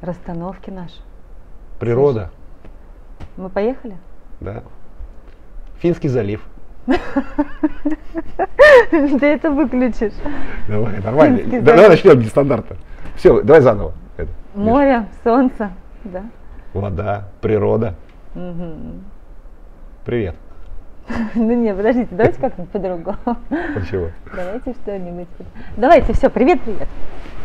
Расстановки наши. Природа, Мы поехали? да. Финский залив. Ты это выключишь. Давай, нормально. Давай начнем без стандарта. Все, давай заново. Море, солнце, да. Вода, природа. Привет. Ну не, подождите, давайте как-нибудь по-другому. Почему? Давайте что-нибудь. Давайте, все, привет, привет.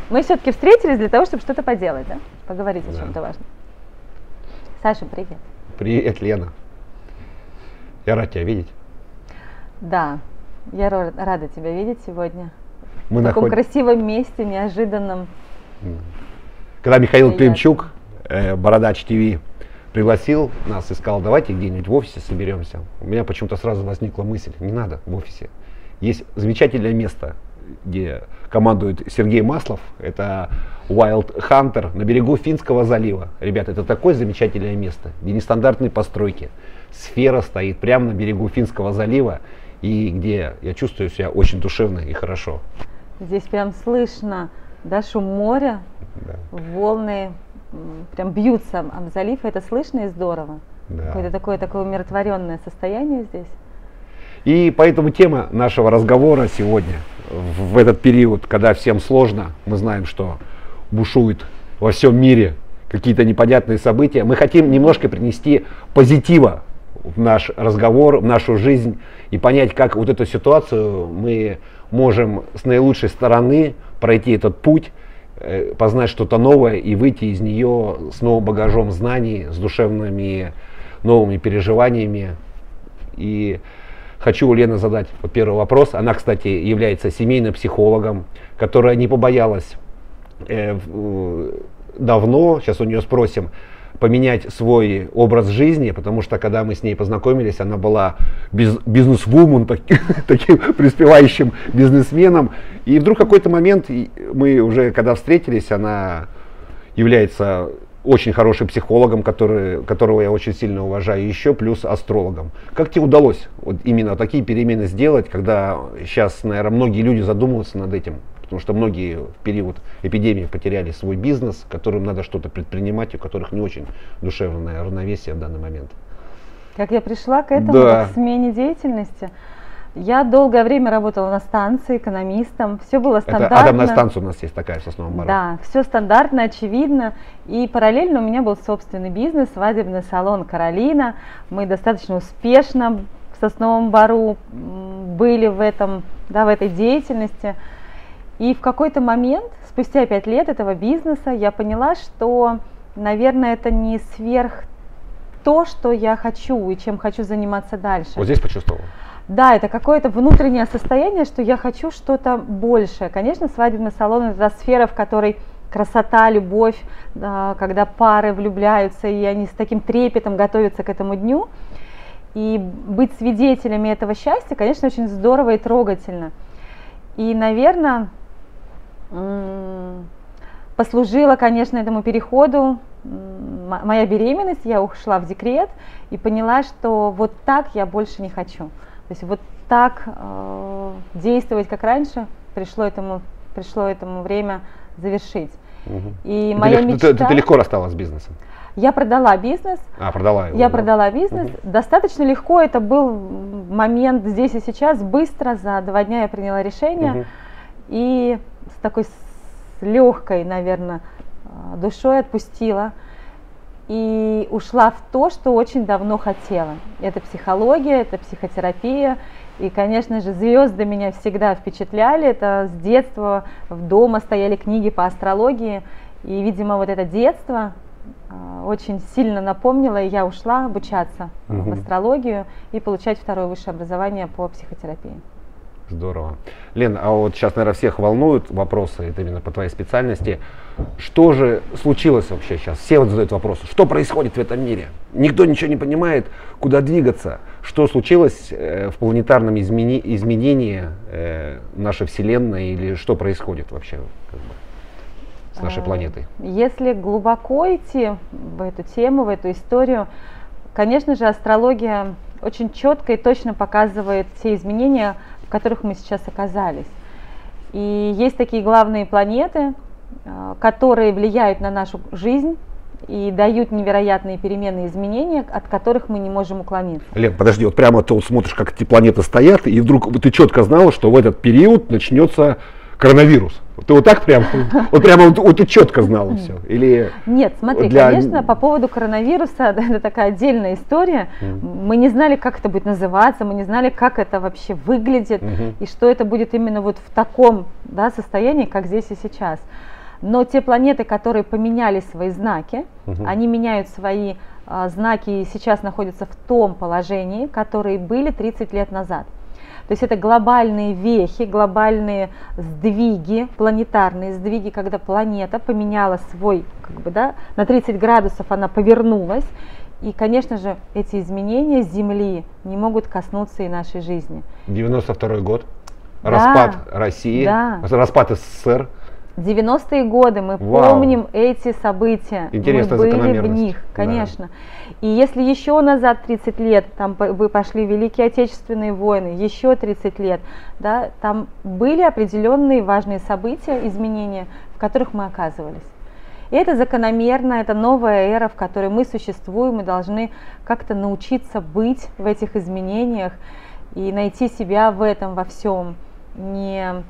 Мы все-таки встретились для того, чтобы что-то поделать, да? Поговорить о Да. чем-то важном. Саша, привет. Привет, Лена. Я рад тебя видеть. Да, я рада тебя видеть сегодня. Мы в таком находим- красивом месте, неожиданном. Когда Михаил Приятно. Климчук, э, Бородач ТВ, пригласил нас и сказал, давайте где-нибудь в офисе соберемся. У меня почему-то сразу возникла мысль, не надо в офисе. Есть замечательное место, где командует Сергей Маслов. Это Wild Hunter на берегу Финского залива. Ребята, это такое замечательное место, где нестандартные постройки. Сфера стоит прямо на берегу Финского залива, и где я чувствую себя очень душевно и хорошо. Здесь прям слышно, да, шум моря, Да. волны прям бьются об залив, это слышно и здорово. Да. Какое-то такое, такое умиротворенное состояние здесь. И поэтому тема нашего разговора сегодня, в этот период, когда всем сложно, мы знаем, что бушует во всем мире какие-то непонятные события, мы хотим немножко принести позитива в наш разговор, в нашу жизнь и понять, как вот эту ситуацию мы можем с наилучшей стороны пройти этот путь, э, познать что-то новое и выйти из нее с новым багажом знаний, с душевными новыми переживаниями. И хочу у Лены задать первый вопрос. Она, кстати, является семейным психологом, которая не побоялась э, давно, сейчас у нее спросим, поменять свой образ жизни, потому что когда мы с ней познакомились, она была биз- бизнес-вумен, так- таким преуспевающим бизнесменом. И вдруг какой-то момент мы уже, когда встретились, она является очень хорошим психологом, который, которого я очень сильно уважаю, еще плюс астрологом. Как тебе удалось вот именно такие перемены сделать, когда сейчас, наверное, многие люди задумываются над этим? Потому что многие в период эпидемии потеряли свой бизнес, которым надо что-то предпринимать, у которых не очень душевное равновесие в данный момент. Как я пришла к этому, Да. к смене деятельности? Я долгое время работала на станции экономистом, все было Это стандартно. атомная станция у нас есть такая в Сосновом Бору. Да, все стандартно, очевидно. И параллельно у меня был собственный бизнес, свадебный салон Каролина. Мы достаточно успешно в Сосновом Бару были в, этом, да, в этой деятельности. И в какой-то момент, спустя пять лет этого бизнеса, я поняла, что, наверное, это не сверх то, что я хочу и чем хочу заниматься дальше. Вот здесь почувствовал. Да, это какое-то внутреннее состояние, что я хочу что-то большее. Конечно, свадебный салон это сфера, в которой красота, любовь, да, когда пары влюбляются, и они с таким трепетом готовятся к этому дню. И быть свидетелями этого счастья, конечно, очень здорово и трогательно. И, наверное, послужила, конечно, этому переходу моя беременность, я ушла в декрет и поняла, что вот так я больше не хочу. То есть вот так э, действовать, как раньше, пришло этому, пришло этому время завершить. Мгм. И Ты моя лег- мечта... ты, ты легко рассталась с бизнесом. Я продала бизнес, А, продала его. я да. продала бизнес. Достаточно легко, это был момент здесь и сейчас, быстро, за два дня я приняла решение. Мгм. И с такой легкой, наверное, душой отпустила. И ушла в то, что очень давно хотела. Это психология, это психотерапия. И, конечно же, звезды меня всегда впечатляли. Это с детства в дома стояли книги по астрологии. И, видимо, вот это детство а, очень сильно напомнило, и я ушла обучаться в Мгм. астрологию и получать второе высшее образование по психотерапии. Здорово. Лен, а вот сейчас, наверное, всех волнуют вопросы, это именно по твоей специальности. Что же случилось вообще сейчас? Все вот задают вопросы. Что происходит в этом мире? Никто ничего не понимает, куда двигаться. Что случилось э, в планетарном измени- изменении э, нашей Вселенной или что происходит вообще как бы, с нашей А, планетой? Если глубоко идти в эту тему, в эту историю, конечно же, астрология очень четко и точно показывает те изменения, которых мы сейчас оказались. И есть такие главные планеты, э, которые влияют на нашу жизнь и дают невероятные переменные изменения, от которых мы не можем уклониться. Лен, подожди, вот прямо ты вот смотришь, как эти планеты стоят, и вдруг ты четко знала, что в этот период начнется коронавирус. Ты вот так прям, вот прямо вот, вот ты четко знала все? Или Нет, смотри, для... конечно, по поводу коронавируса, это такая отдельная история. Mm. Мы не знали, как это будет называться, мы не знали, как это вообще выглядит, mm-hmm. и что это будет именно вот в таком да, состоянии, как здесь и сейчас. Но те планеты, которые поменяли свои знаки, угу. они меняют свои а, знаки и сейчас находятся в том положении, которые были 30 лет назад. То есть это глобальные вехи, глобальные сдвиги, планетарные сдвиги, когда планета поменяла свой, как бы, да, на 30 градусов она повернулась. И, конечно же, эти изменения Земли не могут коснуться и нашей жизни. 92 год, да, распад России, да. распад СССР. 90-е годы мы Вау. помним эти события. Интересная мы были в них, конечно. Да. И если еще назад 30 лет, там вы пошли Великие Отечественные войны, еще 30 лет, да, там были определенные важные события, изменения, в которых мы оказывались. И это закономерно, это новая эра, в которой мы существуем, мы должны как-то научиться быть в этих изменениях и найти себя в этом во всем не,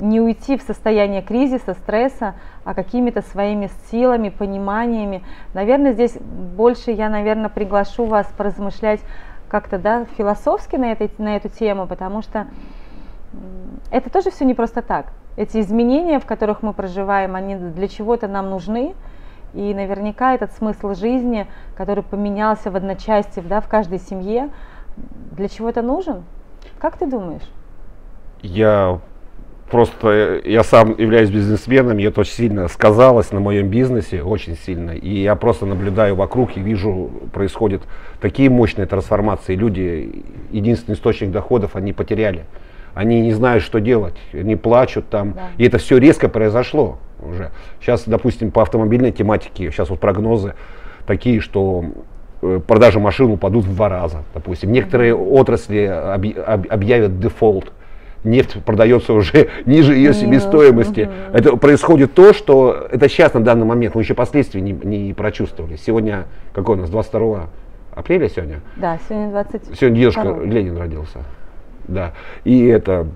не уйти в состояние кризиса, стресса, а какими-то своими силами, пониманиями. Наверное, здесь больше я, наверное, приглашу вас поразмышлять как-то да, философски на, этой, на эту тему, потому что это тоже все не просто так. Эти изменения, в которых мы проживаем, они для чего-то нам нужны, и наверняка этот смысл жизни, который поменялся в одночасье да, в каждой семье, для чего это нужен? Как ты думаешь? Я просто, я сам являюсь бизнесменом, и это очень сильно сказалось на моем бизнесе, очень сильно. И я просто наблюдаю вокруг и вижу, происходят такие мощные трансформации. Люди, единственный источник доходов они потеряли. Они не знают, что делать, они плачут там. Да. И это все резко произошло уже. Сейчас, допустим, по автомобильной тематике, сейчас вот прогнозы такие, что э, продажи машин упадут в два раза, допустим. Некоторые отрасли объявят дефолт нефть продается уже ниже ее себестоимости. Угу. Это происходит то, что это сейчас на данный момент, мы еще последствий не, не прочувствовали. Сегодня, какой у нас, 22 апреля сегодня? Да, сегодня 20. Сегодня дедушка Ленин родился. Да. И это,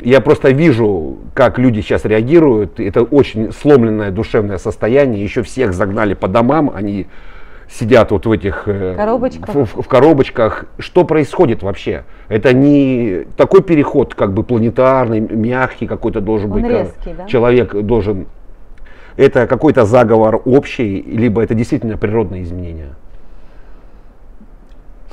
я просто вижу, как люди сейчас реагируют. Это очень сломленное душевное состояние. Еще всех загнали по домам, они сидят вот в этих э, коробочках. В, в коробочках. Что происходит вообще? Это не такой переход, как бы планетарный, мягкий какой-то должен Он быть. Резкий, да? Человек должен. Это какой-то заговор общий, либо это действительно природные изменения?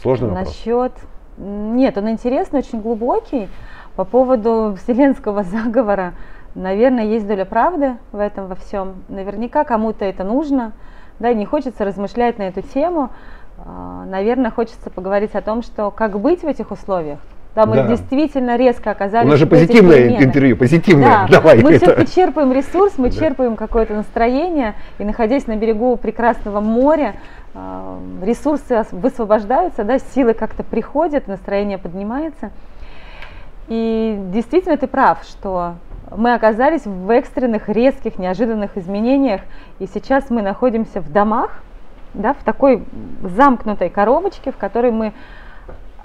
Сложный вопрос. Насчет. Нет, он интересный, очень глубокий. По поводу вселенского заговора, наверное, есть доля правды в этом во всем. Наверняка кому-то это нужно да, не хочется размышлять на эту тему. А, наверное, хочется поговорить о том, что как быть в этих условиях. Да, мы да. действительно резко оказались. У нас же позитивное интервью, позитивное. Да. Давай. Мы все-таки черпаем ресурс, мы да. черпаем какое-то настроение, и находясь на берегу прекрасного моря, а, ресурсы высвобождаются, да, силы как-то приходят, настроение поднимается. И действительно ты прав, что мы оказались в экстренных, резких, неожиданных изменениях, и сейчас мы находимся в домах, да, в такой замкнутой коробочке, в которой мы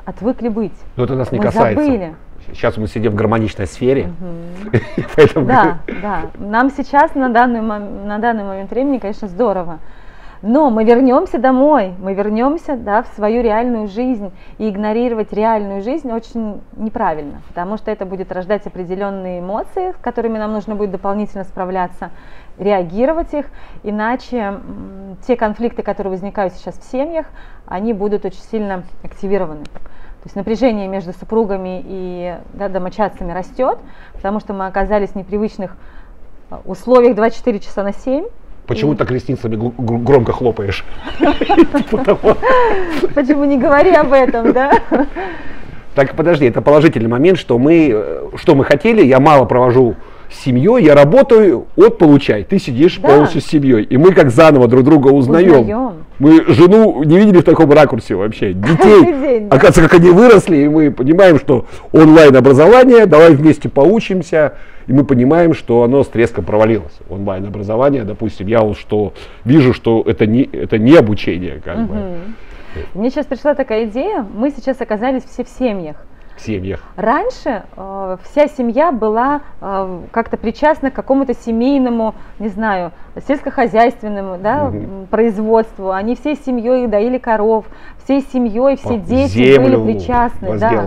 отвыкли быть. Но это нас не мы касается. Забыли. Сейчас мы сидим в гармоничной сфере. Угу. Да, да. Нам сейчас на данный, на данный момент времени, конечно, здорово. Но мы вернемся домой, мы вернемся да, в свою реальную жизнь. И игнорировать реальную жизнь очень неправильно, потому что это будет рождать определенные эмоции, с которыми нам нужно будет дополнительно справляться, реагировать их, иначе те конфликты, которые возникают сейчас в семьях, они будут очень сильно активированы. То есть напряжение между супругами и да, домочадцами растет, потому что мы оказались в непривычных э, условиях 24 часа на 7, Почему так ресницами громко хлопаешь? Почему не говори об этом, да? Так, подожди, это положительный момент, что мы, что мы хотели, я мало провожу семьей, я работаю, от получай, ты сидишь Да. полностью с семьей. И мы как заново друг друга узнаем. Узнаем. Мы жену не видели в таком ракурсе вообще. Детей, день, да. оказывается, как они выросли, и мы понимаем, что онлайн-образование, давай вместе поучимся, и мы понимаем, что оно с треском провалилось. Онлайн-образование, допустим, я вот что вижу, что это не, это не обучение, как бы, Мгм. Мне сейчас пришла такая идея, мы сейчас оказались все в семьях. в семьях. Раньше э, вся семья была э, как-то причастна к какому-то семейному, не знаю, сельскохозяйственному да, м, производству. Они всей семьей доили коров, всей семьей все По- дети были причастны. Да.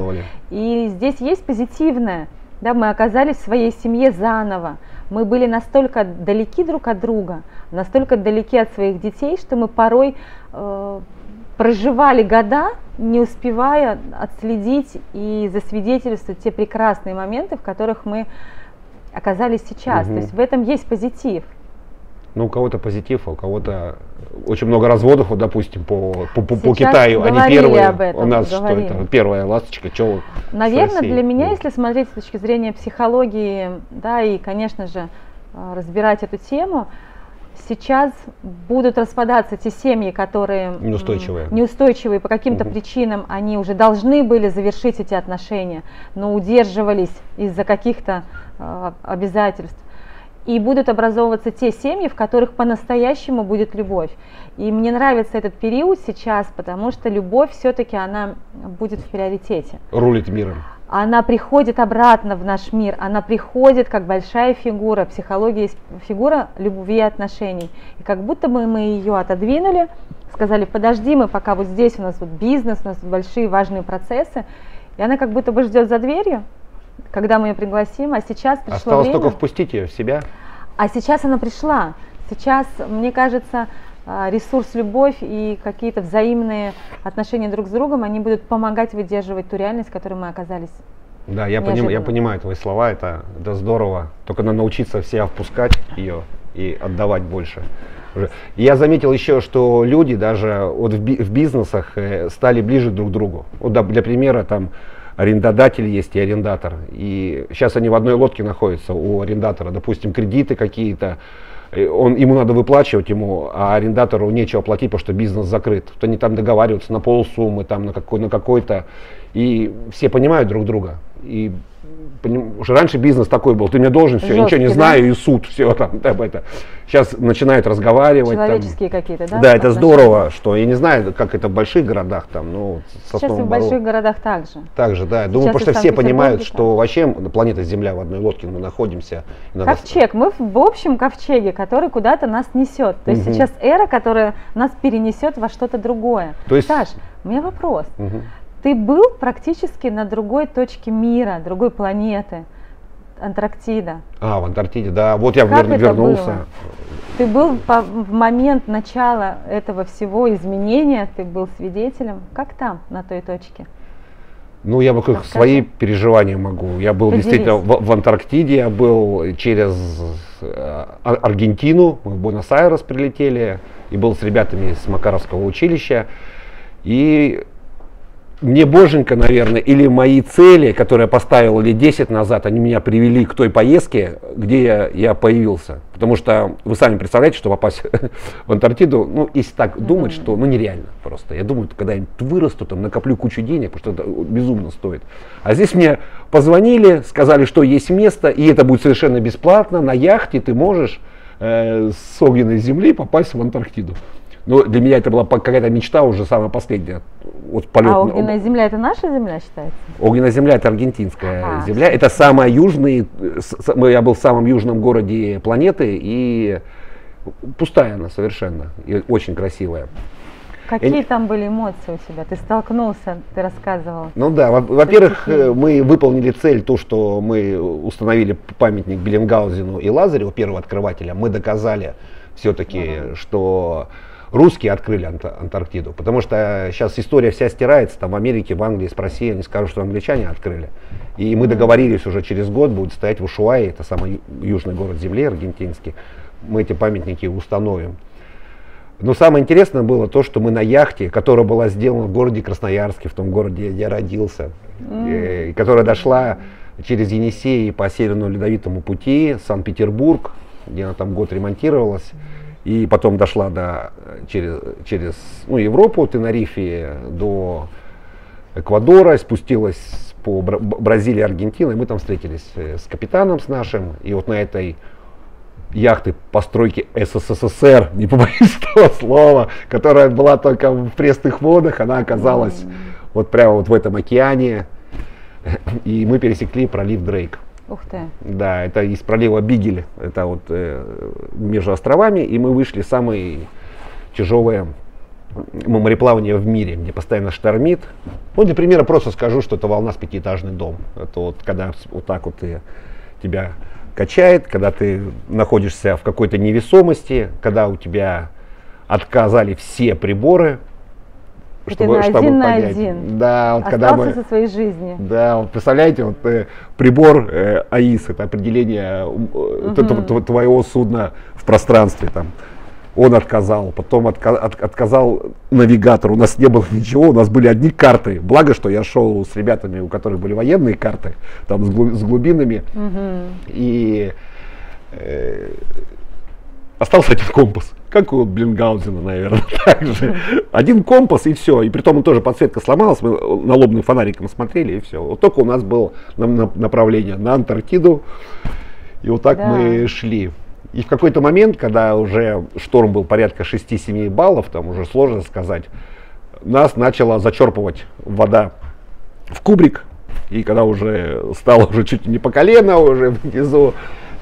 И здесь есть позитивное. Да, мы оказались в своей семье заново. Мы были настолько далеки друг от друга, настолько далеки от своих детей, что мы порой э, проживали года, не успевая отследить и засвидетельствовать те прекрасные моменты, в которых мы оказались сейчас. Мгм. То есть в этом есть позитив. Ну, у кого-то позитив, а у кого-то очень много разводов, вот, допустим, по, по, по- по Китаю. Они первые, об этом, у нас говорили. что это, первая ласточка, что Наверное, для меня, если смотреть с точки зрения психологии, да, и, конечно же, э, разбирать эту тему, сейчас будут распадаться те семьи, которые Неустойчивые. неустойчивые по каким-то Мгм. причинам, они уже должны были завершить эти отношения, но удерживались из-за каких-то э, обязательств. И будут образовываться те семьи, в которых по-настоящему будет любовь. И мне нравится этот период сейчас, потому что любовь все-таки она будет в приоритете рулит миром. она приходит обратно в наш мир, она приходит как большая фигура, психология есть фигура любви и отношений. И как будто бы мы ее отодвинули, сказали, подожди, мы пока вот здесь у нас вот бизнес, у нас тут большие важные процессы, и она как будто бы ждет за дверью, когда мы ее пригласим, а сейчас пришло Осталось время. только впустить ее в себя. А сейчас она пришла. Сейчас, мне кажется, а, ресурс любовь и какие-то взаимные отношения друг с другом, они будут помогать выдерживать ту реальность, в которой мы оказались. Да, я, поним- я понимаю твои слова, это, это здорово. Только надо научиться в себя впускать ее и отдавать больше. Я заметил еще, что люди даже вот в, би- в бизнесах э, стали ближе друг к другу. Вот да, для примера там арендодатель есть и арендатор. И сейчас они в одной лодке находятся у арендатора. Допустим, кредиты какие-то, э, он, ему надо выплачивать ему, а арендатору нечего платить, потому что бизнес закрыт. Вот они там договариваются на полсуммы, там на, какой, на какой-то. И все понимают друг друга. И уже раньше бизнес такой был, ты мне должен, все, я ничего не Жесткий, знаю, и суд, все там, там это. Сейчас начинают разговаривать. Человеческие какие-то, да? Да, это отношения? здорово, что я не знаю, как это в больших городах там, ну, Сейчас и в больших городах также. также, да. Я Думаю, Сейчас просто в все понимают, что вообще планета Земля в одной лодке мы находимся. Ковчег. Мы в общем ковчеге, который куда-то нас несет. То есть Мгм. сейчас эра, которая нас перенесет во что-то другое. То есть- Саш, у меня вопрос. Мгм. Ты был практически на другой точке мира, другой планеты, Антарктида. А, в Антарктиде, да. Вот я Как вер- вернулся. было? Ты был по- в момент начала этого всего изменения, ты был свидетелем. Как там, на той точке? Ну, я могу Расскажи. свои переживания могу. Я был Поделись. действительно в, в Антарктиде, я был через э, Ар- Аргентину, мы в Буэнос-Айрес прилетели, и был с ребятами из Макаровского училища. И мне боженька, наверное, или мои цели, которые я поставил лет 10 назад, они меня привели к той поездке, где я, я появился. Потому что вы сами представляете, что попасть в Антарктиду, ну, если так думать, что ну нереально просто. Я думаю, когда я вырасту, там накоплю кучу денег, потому что это безумно стоит. А здесь мне позвонили, сказали, что есть место, и это будет совершенно бесплатно, на яхте ты можешь э, с огненной земли попасть в Антарктиду. Но для меня это была какая-то мечта уже самая последняя. Вот полет А на- огненная земля это наша земля считается? Огненная земля это аргентинская Ага. земля. Это самая южная. Я был в самом южном городе планеты и пустая она совершенно. И очень красивая. Какие не- там были эмоции у тебя? Ты столкнулся, ты рассказывал. Ну да, во- во-первых, Какие? э, мы выполнили цель, то, что мы установили памятник Беленгаузену и Лазареву, первого открывателя. Мы доказали все-таки, что русские открыли Анта- Антарктиду. Потому что сейчас история вся стирается, там в Америке, в Англии, спроси, они скажут, что англичане открыли. И мы договорились уже через год, будет стоять в Ушуае, это самый южный город Земли, аргентинский. Мы эти памятники установим. Но самое интересное было то, что мы на яхте, которая была сделана в городе Красноярске, в том городе, где я родился, э, и которая дошла через Енисей по Северному Ледовитому пути, Санкт-Петербург, где она там год ремонтировалась, и потом дошла до, через, через ну, Европу, Тенерифе, до Эквадора, спустилась по Бразилии, Аргентине, мы там встретились э, с капитаном с нашим, и вот на этой яхты постройки СССР, не побоюсь этого слова, которая была только в пресных водах, она оказалась вот прямо вот в этом океане, и мы пересекли пролив Дрейк. Ух ты. Да, это из пролива Бигель, это вот э, между островами, и мы вышли самые тяжелые мореплавание в мире, где постоянно штормит. Ну, для примера просто скажу, что это волна с пятиэтажный дом. Это вот когда вот так вот и тебя качает, когда ты находишься в какой-то невесомости, когда у тебя отказали все приборы, чтобы, ты на чтобы один понять. на один. Да, вот когда мы, со своей жизнью. Да, вот представляете, вот э, прибор э, АИС, это определение угу. твоего судна в пространстве там он отказал, потом отка от отказал навигатор, у нас не было ничего, у нас были одни карты. Благо, что я шел с ребятами, у которых были военные карты, там с, глуб с глубинами. Угу. И э, остался один компас. Как у Блингаузена, наверное, так же. Один компас и все. И при том тоже подсветка сломалась, мы налобным фонариком смотрели и все. Вот только у нас было направление на Антарктиду. И вот так да. мы шли. И в какой-то момент, когда уже шторм был порядка 6-7 баллов, там уже сложно сказать, нас начала зачерпывать вода в кубрик. И когда уже стало уже чуть не по колено, уже внизу,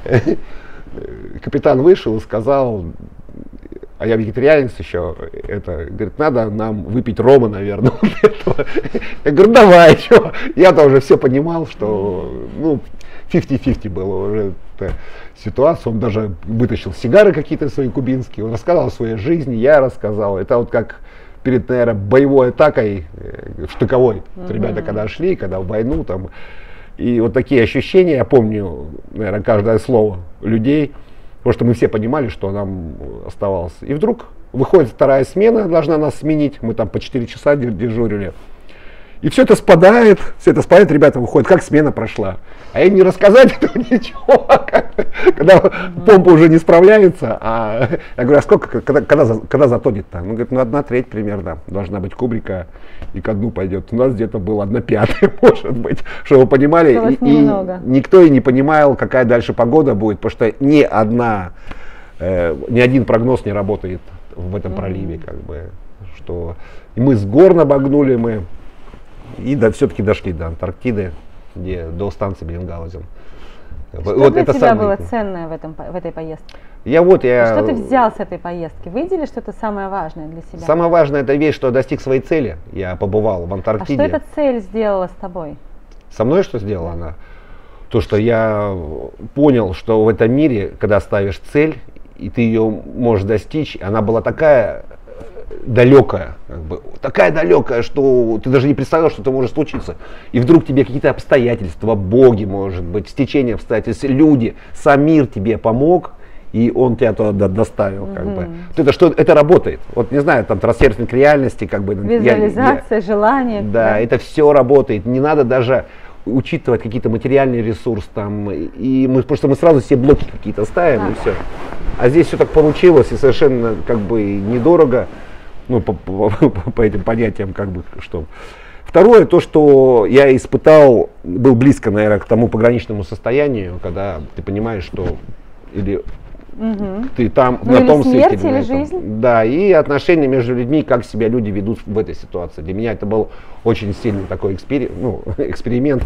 капитан вышел и сказал, а я вегетарианец еще, это, говорит, надо нам выпить рома, наверное, Я говорю, давай, что? Я-то уже все понимал, что, ну, 50-50 было уже ситуация. Он даже вытащил сигары какие-то свои кубинские, он рассказал о своей жизни, я рассказал. Это вот как перед, наверное, боевой атакой э, штыковой. Ребята когда шли, когда в войну там. И вот такие ощущения, я помню, наверное, каждое слово людей, потому что мы все понимали, что нам оставалось. И вдруг выходит вторая смена, должна нас сменить, мы там по 4 часа дежурили. И все это спадает, все это спадает, ребята выходят, как смена прошла. А им не рассказать этого ничего, когда помпа уже не справляется. А я говорю, а сколько, когда, когда, когда затонет-то? Ну, говорит, ну одна треть примерно должна быть кубрика и ко дну пойдет. У нас где-то было одна пятая, может быть, чтобы вы понимали. И, и никто и не понимал, какая дальше погода будет, потому что ни одна, э, ни один прогноз не работает в этом проливе, как бы, что и мы с гор набогнули, мы и до, все-таки дошли до Антарктиды, где, до станции Беленгаузен. Что вот для это тебя самое... было ценное в, этом, в этой поездке? Я вот я... Что ты взял с этой поездки? Выдели что-то самое важное для себя? Самое важное это вещь, что я достиг своей цели. Я побывал в Антарктиде. А что эта цель сделала с тобой? Со мной что сделала она? То, что я понял, что в этом мире, когда ставишь цель, и ты ее можешь достичь, она была такая далекая, как бы, такая далекая, что ты даже не представляешь, что это может случиться. И вдруг тебе какие-то обстоятельства, боги, может быть, стечение обстоятельств, люди, сам мир тебе помог, и он тебя туда доставил, как бы. Вот это что, это работает. Вот не знаю, там трансферинг реальности, как бы. Визуализация, я, я, желание. Да, да, это все работает. Не надо даже учитывать какие-то материальные ресурсы там, и мы просто мы сразу все блоки какие-то ставим да. и все. А здесь все так получилось и совершенно как бы недорого ну, по, по, по этим понятиям, как бы, что. Второе, то, что я испытал, был близко, наверное, к тому пограничному состоянию, когда ты понимаешь, что или угу. ты там ну, на том свете. Или жизнь. Да, и отношения между людьми, как себя люди ведут в этой ситуации. Для меня это был очень сильный такой экспери, ну, эксперимент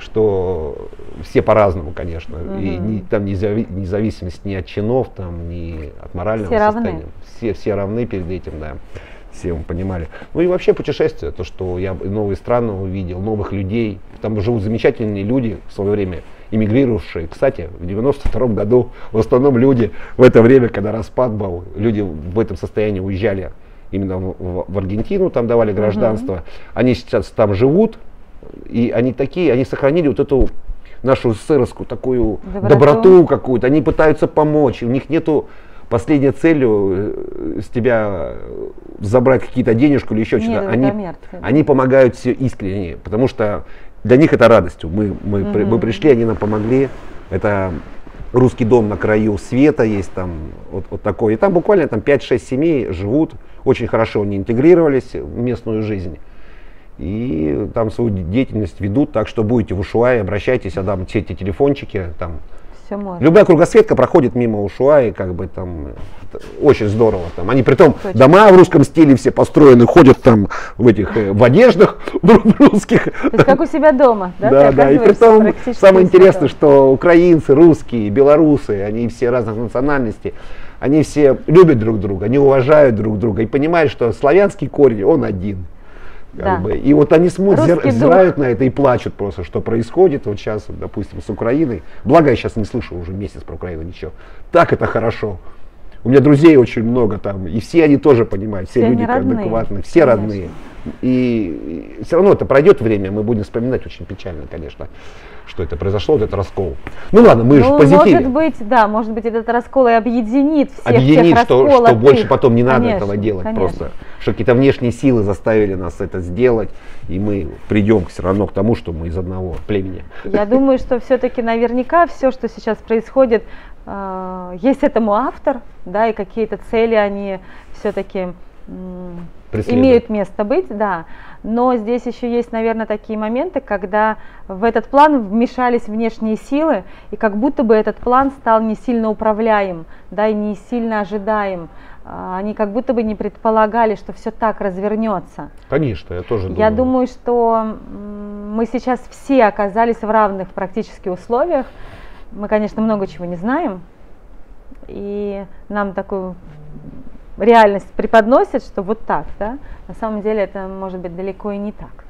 что все по-разному, конечно, угу. и не, там независимость ни от чинов, там, ни от морального все состояния. Равны. Все, все равны перед этим, да. Все мы понимали. Ну и вообще путешествие, то, что я новые страны увидел, новых людей. Там живут замечательные люди в свое время, эмигрировавшие. Кстати, в 92 году в основном люди в это время, когда распад был, люди в этом состоянии уезжали именно в, в Аргентину, там давали гражданство. Угу. Они сейчас там живут, и они такие, они сохранили вот эту нашу СССРскую такую доброту, доброту какую-то. Они пытаются помочь. У них нету последней целью э, с тебя забрать какие-то денежку или еще что-то. Они, они помогают все искренне, потому что для них это радостью. Мы, мы, угу. мы пришли, они нам помогли. Это русский дом на краю света есть там вот, вот такой. И там буквально там 5-6 семей живут, очень хорошо они интегрировались в местную жизнь. И там свою деятельность ведут, так что будете в Ушуае, обращайтесь, я дам все эти телефончики, там все можно. Любая кругосветка проходит мимо Ушуаи, как бы там очень здорово. Там. Они при том дома в русском стиле все построены, ходят там в этих э, в одеждах русских. То есть как у себя дома, да? Да, да. И при том самое интересное, что украинцы, русские, белорусы, они все разных национальностей. Они все любят друг друга, они уважают друг друга и понимают, что славянский корень, он один. Да. Бы. И вот они смотрят, взирают на это и плачут просто, что происходит вот сейчас, допустим, с Украиной. Благо я сейчас не слышу уже месяц про Украину ничего. Так это хорошо. У меня друзей очень много там, и все они тоже понимают, все, все люди адекватные, все конечно. родные. И, все равно это пройдет время, мы будем вспоминать очень печально, конечно что это произошло, вот этот раскол. Ну ладно, мы ну, же позитиве. Может быть, да, может быть, этот раскол и объединит всех Объединит, тех что, что больше потом не надо конечно, этого делать конечно. просто. Что какие-то внешние силы заставили нас это сделать, и мы придем все равно к тому, что мы из одного племени. Я думаю, что все-таки наверняка все, что сейчас происходит, э, есть этому автор, да, и какие-то цели они все-таки имеют место быть, да. Но здесь еще есть, наверное, такие моменты, когда в этот план вмешались внешние силы, и как будто бы этот план стал не сильно управляем, да, и не сильно ожидаем. А, они как будто бы не предполагали, что все так развернется. Конечно, я тоже думаю. Я думаю, что мы сейчас все оказались в равных практически условиях. Мы, конечно, много чего не знаем, и нам такую реальность преподносит, что вот так, да, на самом деле это может быть далеко и не так.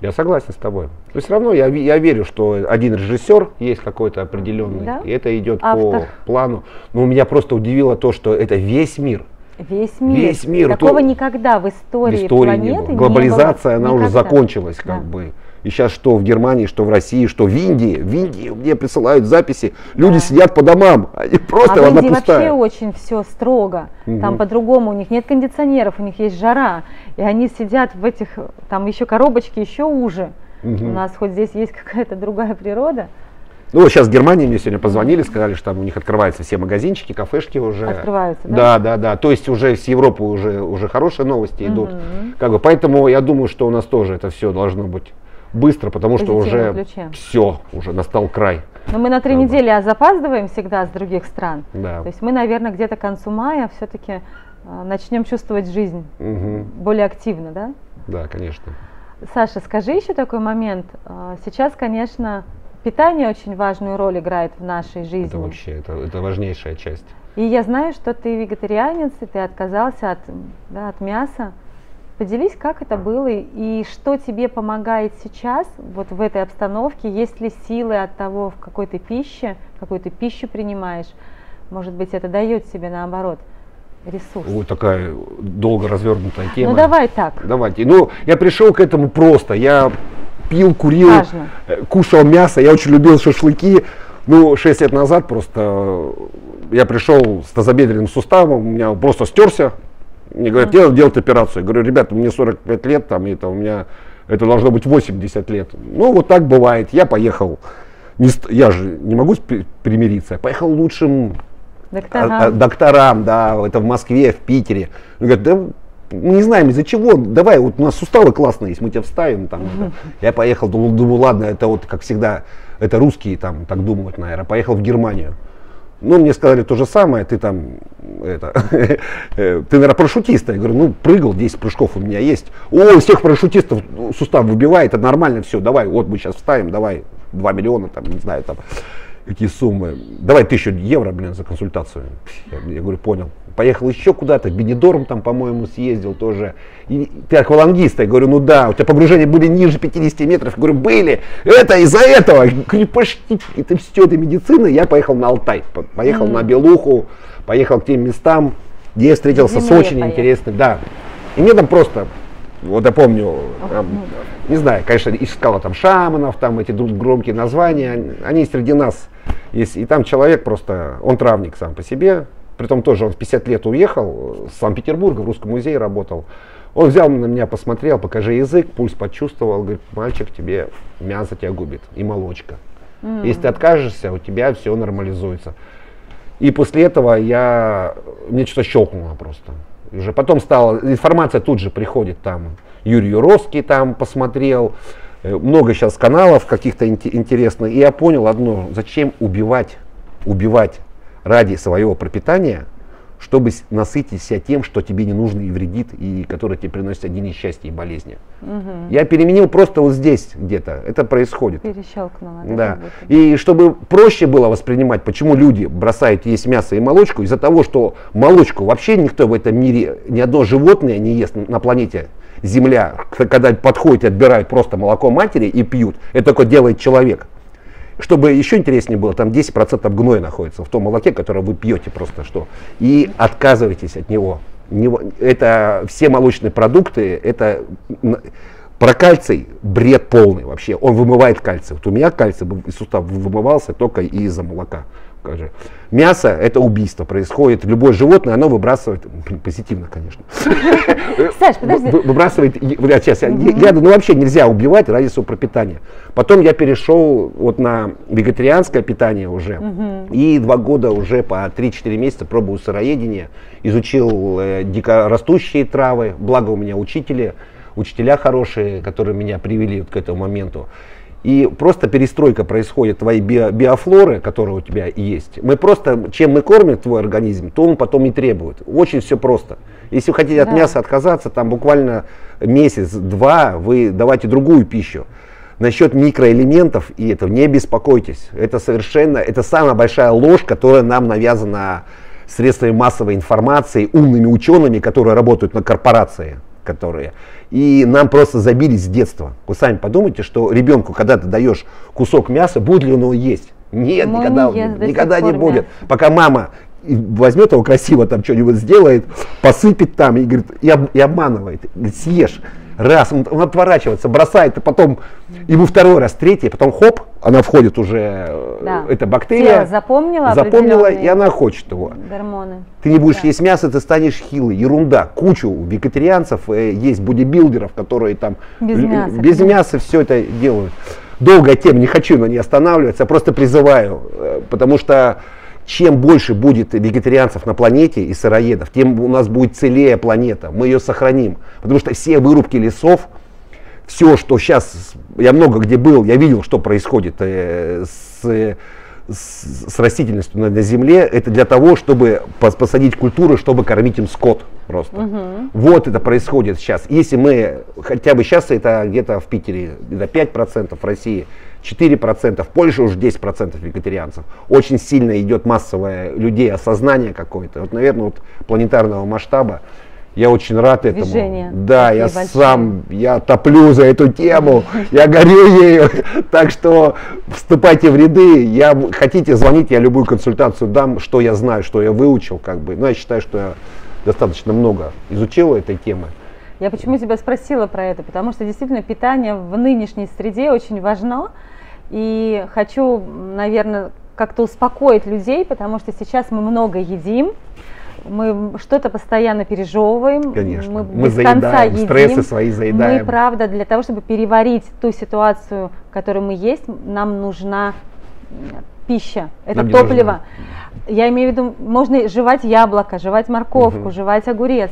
Я согласен с тобой. Но все равно я, я верю, что один режиссер есть какой-то определенный, да? и это идет Автор. по плану. Но меня просто удивило то, что это весь мир. Весь мир. Весь мир. Такого то, никогда в истории, в истории планеты не было. Глобализация, не было. она никогда. уже закончилась, как да. бы. И сейчас что в Германии, что в России, что в Индии. В Индии мне присылают записи. Люди да. сидят по домам. Они просто а в Индии вообще очень все строго. Угу. Там по-другому. У них нет кондиционеров, у них есть жара. И они сидят в этих, там еще коробочки еще уже. Угу. У нас хоть здесь есть какая-то другая природа. Ну, вот сейчас в Германии мне сегодня позвонили, сказали, что там у них открываются все магазинчики, кафешки уже. Открываются, да? Да, да, да. То есть уже с Европы уже, уже хорошие новости угу. идут. Как бы, поэтому я думаю, что у нас тоже это все должно быть быстро, потому что уже ключе. все, уже настал край. Но мы на три да. недели запаздываем всегда с других стран. Да. То есть мы, наверное, где-то к концу мая все-таки э, начнем чувствовать жизнь угу. более активно, да? Да, конечно. Саша, скажи еще такой момент. Э, сейчас, конечно, питание очень важную роль играет в нашей жизни. Это вообще, это, это важнейшая часть. И я знаю, что ты вегетарианец, и ты отказался от, да, от мяса. Поделись, как это было и что тебе помогает сейчас вот в этой обстановке, есть ли силы от того, в какой ты пище, какую ты пищу принимаешь, может быть, это дает тебе наоборот ресурс. Вот такая долго развернутая ну, тема. Ну давай так. Давайте. Ну, я пришел к этому просто. Я пил, курил, Важно. Э, кушал мясо, я очень любил шашлыки. Ну, 6 лет назад просто я пришел с тазобедренным суставом, у меня просто стерся, мне говорят, надо делать операцию. Я говорю, ребята, мне 45 лет, там, это у меня, это должно быть 80 лет. Ну, вот так бывает. Я поехал, не, я же не могу примириться, я поехал лучшим докторам, а, а, докторам да, это в Москве, в Питере. Он говорит, да мы не знаем из-за чего, давай, вот у нас суставы классные есть, мы тебя вставим. Там, угу. Я поехал, думал, думаю, ладно, это вот, как всегда, это русские там так думают, наверное. Поехал в Германию. Ну, мне сказали то же самое, ты там, это, ты, наверное, парашютист. Я говорю, ну, прыгал, 10 прыжков у меня есть. О, всех парашютистов сустав выбивает, это нормально, все, давай, вот мы сейчас вставим, давай, 2 миллиона, там, не знаю, там, какие суммы. Давай тысячу евро, блин, за консультацию. Я, я говорю, понял. Поехал еще куда-то, в Бенедорм там, по-моему, съездил тоже. И ты аквалангист, я говорю, ну да, у тебя погружения были ниже 50 метров. Я говорю, были, это из-за этого. Я говорю, почти, это все, это медицина. Я поехал на Алтай, поехал mm. на Белуху, поехал к тем местам, где я встретился с очень поехал. интересным, да. И мне там просто вот я помню, там, не знаю, конечно, искала там шаманов, там эти громкие названия, они среди нас есть. И там человек просто, он травник сам по себе, притом тоже он в 50 лет уехал с Санкт-Петербурга, в Русском музее работал. Он взял на меня, посмотрел, покажи язык, пульс почувствовал, говорит, мальчик, тебе мясо тебя губит и молочка. Mm. Если ты откажешься, у тебя все нормализуется. И после этого я, мне что-то щелкнуло просто. Уже потом стала, информация тут же приходит там, Юрий Юровский там посмотрел, э, много сейчас каналов каких-то интересных. И я понял одно, зачем убивать, убивать ради своего пропитания – чтобы насытить себя тем, что тебе не нужно и вредит, и которое тебе приносит одни несчастья и болезни. Угу. Я переменил просто вот здесь где-то. Это происходит. Перещелкнуло. Да. И чтобы проще было воспринимать, почему люди бросают есть мясо и молочку, из-за того, что молочку вообще никто в этом мире, ни одно животное не ест на планете Земля, когда подходят и отбирают просто молоко матери и пьют. Это только делает человек. Чтобы еще интереснее было, там 10% гноя находится в том молоке, которое вы пьете просто что. И отказывайтесь от него. Это все молочные продукты, это про кальций бред полный вообще. Он вымывает кальций. Вот у меня кальций из сустав вымывался только из-за молока скажи. Мясо – это убийство, происходит. Любое животное, оно выбрасывает, позитивно, конечно. Саш, подожди. Выбрасывает, сейчас, яды, ну вообще нельзя убивать ради своего пропитания. Потом я перешел вот на вегетарианское питание уже. И два года уже по 3-4 месяца пробую сыроедение. Изучил э, дикорастущие травы, благо у меня учители, учителя хорошие, которые меня привели вот к этому моменту. И просто перестройка происходит твоей био, биофлоры, которая у тебя есть. Мы просто, чем мы кормим твой организм, то он потом и требует. Очень все просто. Если вы хотите да. от мяса отказаться, там буквально месяц-два вы давайте другую пищу. Насчет микроэлементов и этого не беспокойтесь. Это совершенно, это самая большая ложь, которая нам навязана средствами массовой информации, умными учеными, которые работают на корпорации которые. И нам просто забили с детства. Вы сами подумайте, что ребенку, когда ты даешь кусок мяса, будет ли он его есть? Нет, Мой никогда, не ест, никогда не будет. Пока мама возьмет его красиво, там что-нибудь сделает, посыпет там и говорит, и, об, и обманывает. Говорит, съешь раз, он, он отворачивается, бросает, и потом ему второй раз, третий, потом хоп, она входит уже, э, да. эта бактерия. Тело запомнила, запомнила, и она хочет его. Гормоны. Ты не будешь да. есть мясо, ты станешь хилый. Ерунда. Кучу вегетарианцев э, есть бодибилдеров, которые там без мяса, без мяса все это делают. Долгая тема, не хочу на ней останавливаться, просто призываю, э, потому что чем больше будет вегетарианцев на планете и сыроедов, тем у нас будет целее планета, мы ее сохраним. Потому что все вырубки лесов, все, что сейчас, я много где был, я видел, что происходит э, с, с, с растительностью на, на земле, это для того, чтобы посадить культуры, чтобы кормить им скот просто. Угу. Вот это происходит сейчас. Если мы, хотя бы сейчас это где-то в Питере, до 5% в России, 4%, в Польше уже 10% вегетарианцев. Очень сильно идет массовое людей осознание какое-то. Вот, наверное, вот планетарного масштаба. Я очень рад этому. Движение. Да, я большие. сам, я топлю за эту тему, я горю ею. Так что вступайте в ряды. Я, хотите звонить, я любую консультацию дам, что я знаю, что я выучил. Как бы. Но я считаю, что я достаточно много изучил этой темы. Я почему тебя спросила про это? Потому что действительно питание в нынешней среде очень важно. И хочу, наверное, как-то успокоить людей, потому что сейчас мы много едим, мы что-то постоянно пережевываем, Конечно. мы, мы без заедаем, конца едим. стрессы свои заедаем. Мы, правда, для того, чтобы переварить ту ситуацию, которую мы есть, нам нужна пища, это нам топливо. Я имею в виду, можно жевать яблоко, жевать морковку, угу. жевать огурец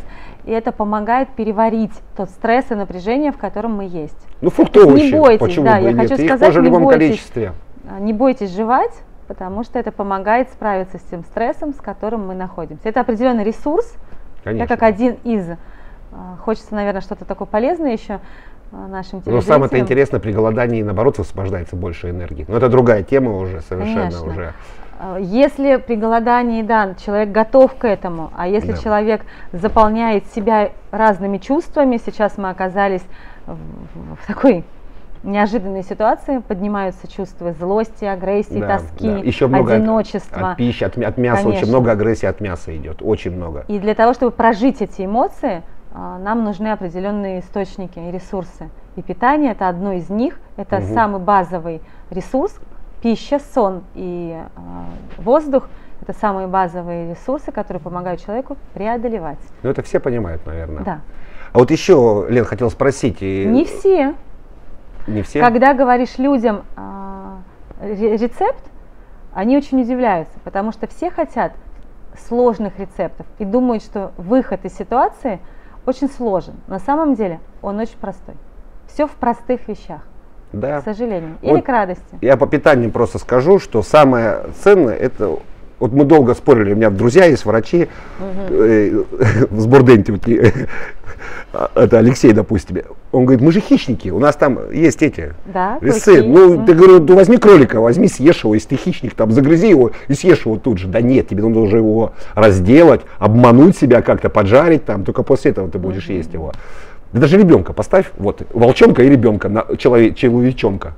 и это помогает переварить тот стресс и напряжение, в котором мы есть. Ну, фрукты, овощи, не бойтесь, почему да, бы я нет? хочу Их сказать, в любом бойтесь, количестве. А, не бойтесь жевать, потому что это помогает справиться с тем стрессом, с которым мы находимся. Это определенный ресурс, Конечно. Я как один из. А, хочется, наверное, что-то такое полезное еще а, нашим Но самое-то интересное, при голодании, наоборот, освобождается больше энергии. Но это другая тема уже, совершенно Конечно. уже. Э, если при голодании, да, человек готов к этому, а если да. человек заполняет себя разными чувствами, сейчас мы оказались в, такой неожиданной ситуации, поднимаются чувства злости, агрессии, да, тоски, да. Еще много одиночества. От, от пищи, от, от мяса, Конечно. очень много агрессии от мяса идет, очень много. И для того, чтобы прожить эти эмоции, э, нам нужны определенные источники и ресурсы. И питание это одно из них, это угу. самый базовый ресурс, пища, сон и э, воздух – это самые базовые ресурсы, которые помогают человеку преодолевать. Ну это все понимают, наверное. Да. А вот еще, Лен, хотел спросить. Не все. Не все? Когда говоришь людям э, рецепт, они очень удивляются, потому что все хотят сложных рецептов и думают, что выход из ситуации очень сложен. На самом деле он очень простой. Все в простых вещах. Да. К сожалению. Или вот к радости. Я по питанию просто скажу, что самое ценное это вот мы долго спорили, у меня друзья есть, врачи, угу. э, в вот, это Алексей, допустим, он говорит, мы же хищники, у нас там есть эти да, весы. Ну, угу. ты говорю, ну возьми кролика, возьми, съешь его, если ты хищник, там, загрызи его и съешь его тут же. Да нет, тебе нужно уже его разделать, обмануть себя как-то, поджарить там, только после этого ты будешь угу. есть его. Да даже ребенка поставь, вот, волчонка и ребенка, на, человек, человечонка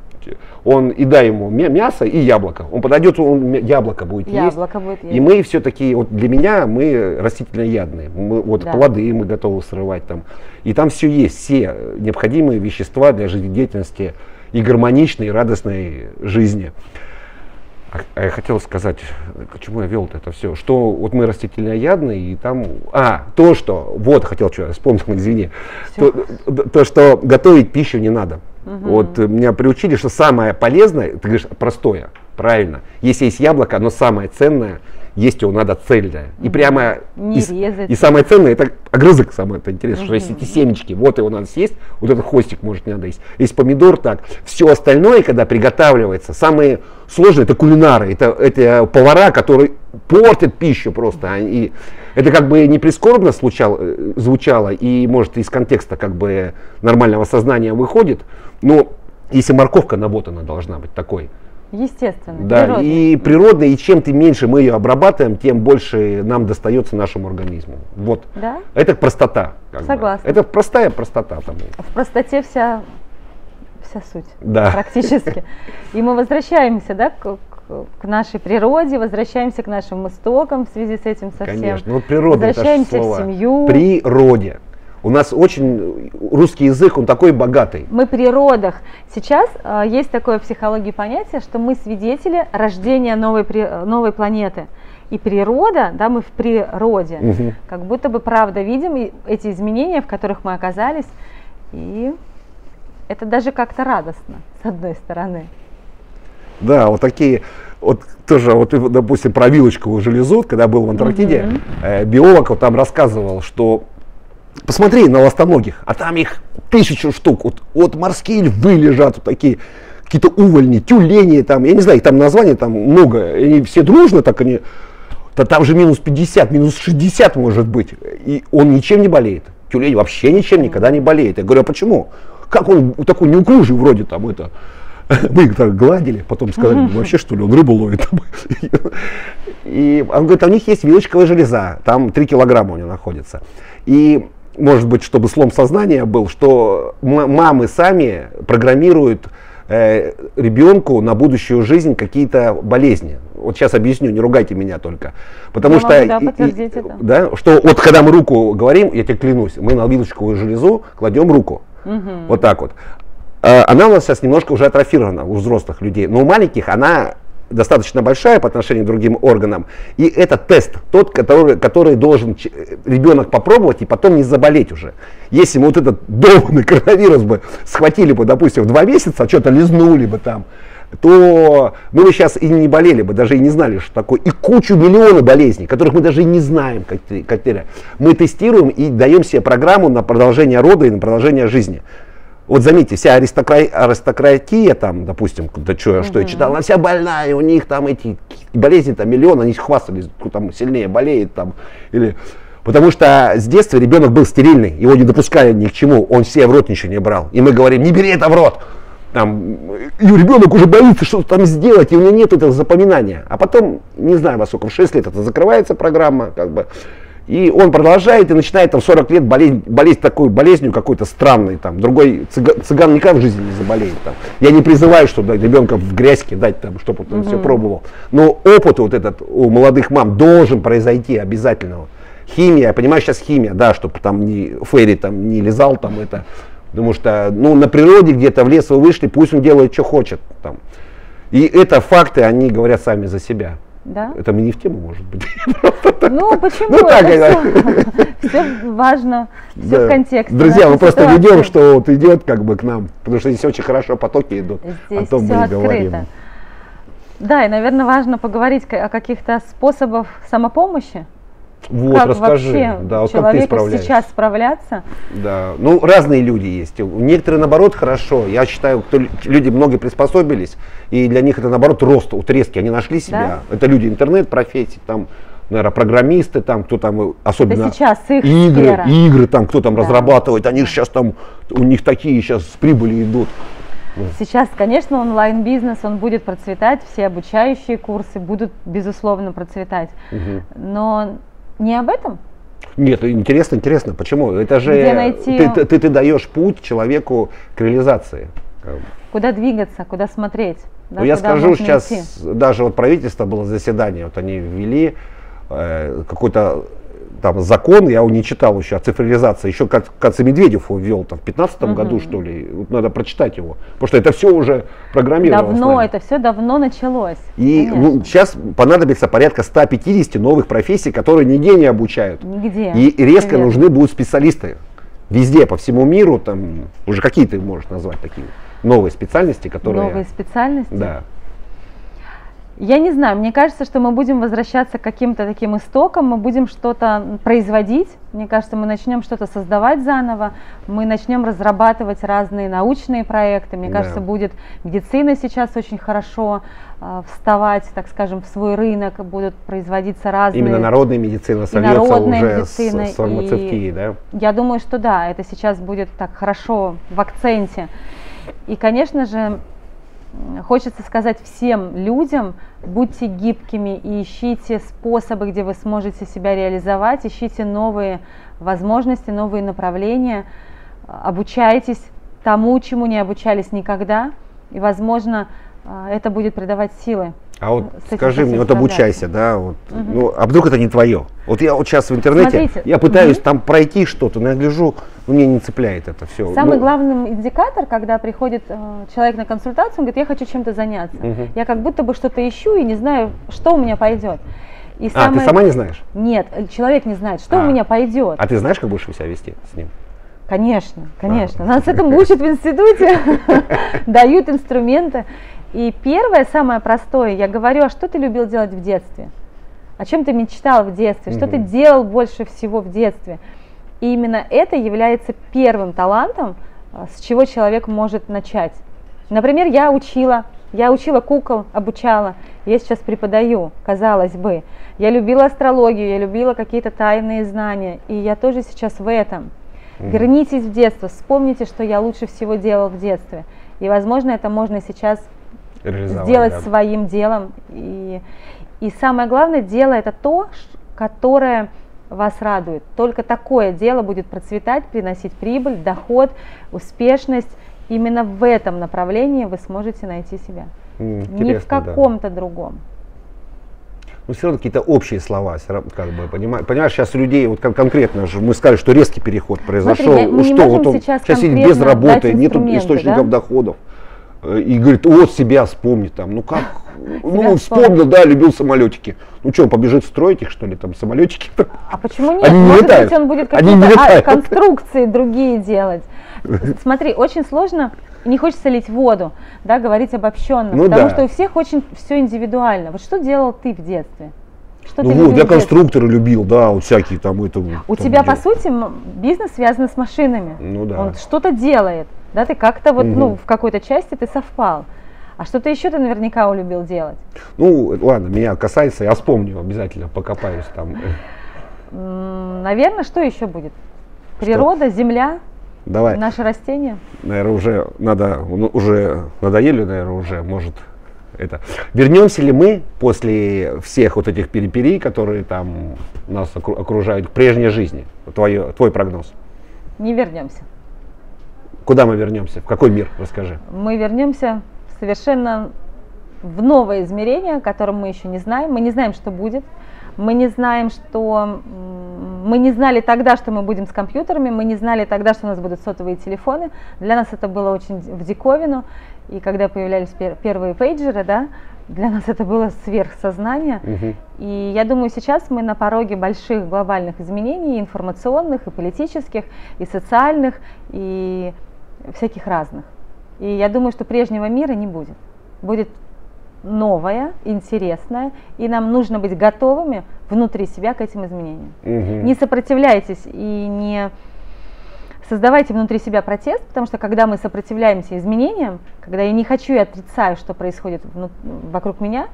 он и дай ему мясо и яблоко. Он подойдет, он яблоко будет яблоко есть. Будет есть. И мы все-таки, вот для меня, мы растительноядные. Мы, вот да. плоды мы готовы срывать там. И там все есть, все необходимые вещества для жизнедеятельности и гармоничной, и радостной жизни. А, а я хотел сказать, почему я вел это все, что вот мы растительноядные, и там, а, то, что, вот хотел, что вспомнил, извини, то, то, что готовить пищу не надо. Угу. Вот меня приучили, что самое полезное, ты говоришь простое, правильно. Если есть яблоко, оно самое ценное, есть его надо цельное. И прямо не и, и самое ценное это огрызок, самое это интересное, угу. что если эти семечки, вот его надо съесть, вот этот хвостик может не надо есть. Есть помидор так. Все остальное, когда приготавливается, самые сложные это кулинары, это, это повара, которые портят пищу просто. И это как бы не прискорбно случало, э, звучало и может из контекста как бы нормального сознания выходит, но если морковка наботана должна быть такой, Естественно. Да, природной. и природно, и чем ты меньше мы ее обрабатываем, тем больше нам достается нашему организму. Вот. Да? Это простота. Согласна. Бы. Это простая простота. Там. В простоте вся, вся суть. Да. Практически. И мы возвращаемся, да, к, к нашей природе, возвращаемся к нашим истокам в связи с этим совсем. Конечно. Вот природа возвращаемся это в семью. Природе. У нас очень русский язык, он такой богатый. Мы при родах. Сейчас э, есть такое в психологии понятие, что мы свидетели рождения новой, новой планеты. И природа, да, мы в природе, угу. как будто бы правда видим эти изменения, в которых мы оказались. И это даже как-то радостно, с одной стороны. Да, вот такие, вот тоже, вот, допустим, про вилочковую железу, когда был в Антарктиде, угу. э, биолог вот там рассказывал, что Посмотри на ластоногих, а там их тысячу штук. Вот, вот морские львы лежат, вот такие какие-то увольни, тюлени, там, я не знаю, там названия там много, они все дружно так они, то там же минус 50, минус 60 может быть, и он ничем не болеет. Тюлень вообще ничем никогда не болеет. Я говорю, а почему? Как он такой неуклюжий вроде там это, мы их так гладили, потом сказали, вообще что ли, он рыбу ловит. И он говорит, а у них есть вилочковая железа, там 3 килограмма у него находится. И может быть, чтобы слом сознания был, что мамы сами программируют э, ребенку на будущую жизнь какие-то болезни. Вот сейчас объясню, не ругайте меня только. Потому я что, могу, да, и, и, это. да, что вот когда мы руку говорим, я тебе клянусь, мы на вилочковую железу кладем руку. Угу. Вот так вот. Э, она у нас сейчас немножко уже атрофирована у взрослых людей, но у маленьких она достаточно большая по отношению к другим органам. И это тест, тот, который, который должен ребенок попробовать и потом не заболеть уже. Если мы вот этот долбанный коронавирус бы схватили бы, допустим, в два месяца, что-то лизнули бы там, то мы бы сейчас и не болели бы, даже и не знали, что такое. И кучу миллионов болезней, которых мы даже и не знаем, как, как мы тестируем и даем себе программу на продолжение рода и на продолжение жизни. Вот заметьте, вся аристократия, аристократия там, допустим, да что, угу. что я читал, она вся больная, у них там эти болезни, там миллион, они хвастались, кто там сильнее болеет там, или... Потому что с детства ребенок был стерильный, его не допускали ни к чему, он все в рот ничего не брал. И мы говорим, не бери это в рот. Там, и ребенок уже боится что-то там сделать, и у него нет этого запоминания. А потом, не знаю, во сколько, в 6 лет это закрывается программа, как бы, и он продолжает и начинает там 40 лет болеть, болеть такой болезнью какой-то странной. Там. Другой цыган, цыган никак в жизни не заболеет. Там. Я не призываю, что да, ребенка в грязь кидать, там, чтобы он угу. все пробовал. Но опыт вот этот у молодых мам должен произойти обязательно. Химия, я понимаю сейчас химия, да, чтобы там не Ферри там не лизал там это. Потому что ну, на природе где-то в лес вы вышли, пусть он делает, что хочет. Там. И это факты, они говорят сами за себя. Да? Это мы не в тему, может быть. Ну, почему? Ну, так, это все, все важно, все да. в контексте. Друзья, мы просто ведем, что вот идет как бы к нам, потому что здесь очень хорошо потоки идут. Здесь о том мы открыто. говорим. Да, и, наверное, важно поговорить о каких-то способах самопомощи. Вот, как расскажи. Вообще да, вот как ты справляешься? сейчас справляться? Да, ну разные люди есть. Некоторые наоборот хорошо. Я считаю, кто, люди много приспособились, и для них это наоборот рост, вот резкий. Они нашли себя. Да? Это люди интернет профессии, там, наверное, программисты, там, кто там, особенно это сейчас их игры, сфера. игры, там, кто там да. разрабатывает, они сейчас там, у них такие сейчас с прибыли идут. Сейчас, конечно, онлайн-бизнес, он будет процветать, все обучающие курсы будут, безусловно, процветать. Угу. Но не об этом? Нет, интересно, интересно. Почему? Это же Где найти... ты, ты, ты, ты даешь путь человеку к реализации. Куда двигаться, куда смотреть. Да, ну, я скажу сейчас, идти. даже вот правительство было заседание, вот они ввели э, какой-то там закон, я его не читал еще, о цифровизации, еще, как, кажется, Медведев его ввел там, в 2015 угу. году, что ли, вот надо прочитать его, потому что это все уже программировалось. Давно, это все давно началось. И ну, сейчас понадобится порядка 150 новых профессий, которые нигде не обучают. Нигде. И, и резко Привет. нужны будут специалисты. Везде, по всему миру, там, уже какие ты можешь назвать такие новые специальности, которые... Новые специальности? Да. Я не знаю, мне кажется, что мы будем возвращаться к каким-то таким истокам, мы будем что-то производить, мне кажется, мы начнем что-то создавать заново, мы начнем разрабатывать разные научные проекты, мне да. кажется, будет медицина сейчас очень хорошо э, вставать, так скажем, в свой рынок, будут производиться разные... Именно народная медицина сольется уже медицина, с, с фармацевтией, да? Я думаю, что да, это сейчас будет так хорошо в акценте. И, конечно же, хочется сказать всем людям, будьте гибкими и ищите способы, где вы сможете себя реализовать, ищите новые возможности, новые направления, обучайтесь тому, чему не обучались никогда, и, возможно, это будет придавать силы. А вот скажи мне, вот обучайся, да, вот, угу. ну, а вдруг это не твое? Вот я вот сейчас в интернете, Смотрите. я пытаюсь угу. там пройти что-то, но я гляжу, мне не цепляет это все. Самый ну, главный индикатор, когда приходит э, человек на консультацию, он говорит, я хочу чем-то заняться. Угу. Я как будто бы что-то ищу и не знаю, что у меня пойдет. И а, самое... ты сама не знаешь? Нет, человек не знает, что а. у меня пойдет. А ты знаешь, как будешь себя вести с ним? Конечно, конечно. А. Нас этому учат в институте, дают инструменты. И первое, самое простое, я говорю, а что ты любил делать в детстве? О чем ты мечтал в детстве? Что ты делал больше всего в детстве? И именно это является первым талантом, а, с чего человек может начать. Например, я учила, я учила кукол, обучала, я сейчас преподаю, казалось бы. Я любила астрологию, я любила какие-то тайные знания, и я тоже сейчас в этом. Вернитесь в детство, вспомните, что я лучше всего делал в детстве. И, возможно, это можно сейчас сделать да. своим делом. И, и самое главное, дело это то, которое вас радует. Только такое дело будет процветать, приносить прибыль, доход, успешность. Именно в этом направлении вы сможете найти себя. Интересно, Не в каком-то да. другом. Ну, все равно какие-то общие слова, как бы, понимаешь, понимаешь, сейчас у людей, вот конкретно же, мы сказали, что резкий переход произошел, Смотри, мы что, вот он сейчас, сейчас сидит без работы, нет источников да? доходов. Э, и говорит, вот себя вспомни там, ну как, ну вспомнил, да, любил самолетики. Ну что, он побежит строить их, что ли, там, самолетики? А почему нет? Они не Может летают. быть, он будет какие-то а, конструкции другие делать. Смотри, очень сложно, не хочется лить воду, да, говорить обобщенно, ну, потому да. что у всех очень все индивидуально. Вот что делал ты в детстве? Что ну вот, я конструкторы любил, да, вот всякие там это. У там, тебя, где... по сути, бизнес связан с машинами. Ну да. Он что-то делает да, ты как-то вот, угу. ну, в какой-то части ты совпал. А что-то еще ты наверняка улюбил делать? Ну, ладно, меня касается, я вспомню обязательно, покопаюсь там. Наверное, что еще будет? Природа, что? земля, Давай. наши растения? Наверное, уже надо, ну, уже надоели, наверное, уже, может, это. Вернемся ли мы после всех вот этих периперий, которые там нас окружают, к прежней жизни? Твое, твой прогноз? Не вернемся. Куда мы вернемся? В какой мир? Расскажи. Мы вернемся совершенно в новое измерение, о котором мы еще не знаем. Мы не знаем, что будет. Мы не знаем, что... Мы не знали тогда, что мы будем с компьютерами, мы не знали тогда, что у нас будут сотовые телефоны. Для нас это было очень в диковину. И когда появлялись первые пейджеры, да, для нас это было сверхсознание. Мгм. И я думаю, сейчас мы на пороге больших глобальных изменений, информационных, и политических, и социальных, и всяких разных. И я думаю, что прежнего мира не будет. Будет новое, интересное, и нам нужно быть готовыми внутри себя к этим изменениям. Мгм. Не сопротивляйтесь и не создавайте внутри себя протест, потому что когда мы сопротивляемся изменениям, когда я не хочу и отрицаю, что происходит вокруг меня,